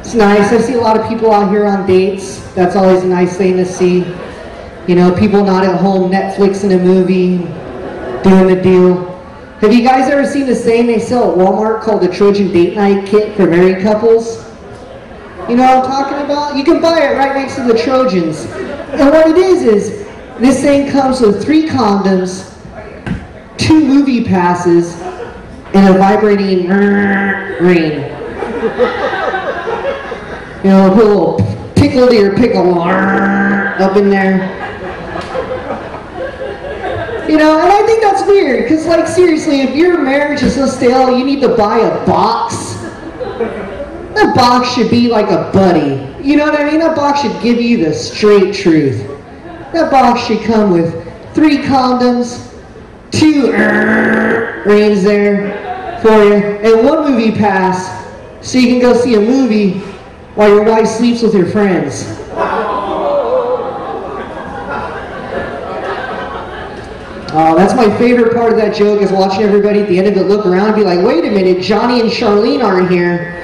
It's nice. I see a lot of people out here on dates. That's always a nice thing to see. You know, people not at home Netflixing a movie, doing the deal. Have you guys ever seen this thing they sell at Walmart called the Trojan Date Night Kit for married couples? You know what I'm talking about? You can buy it right next to the Trojans. And what it is is this thing comes with three condoms, two movie passes, and a vibrating ring. You know, put a little pickle to your pickle up in there. You know, and I think that's weird, because like seriously, if your marriage is so stale, you need to buy a box. That box should be like a buddy. You know what I mean? That box should give you the straight truth. That box should come with three condoms, two rings there for you, and one movie pass so you can go see a movie while your wife sleeps with your friends. Uh, that's my favorite part of that joke is watching everybody at the end of it look around and be like, wait a minute, Johnny and Charlene aren't here.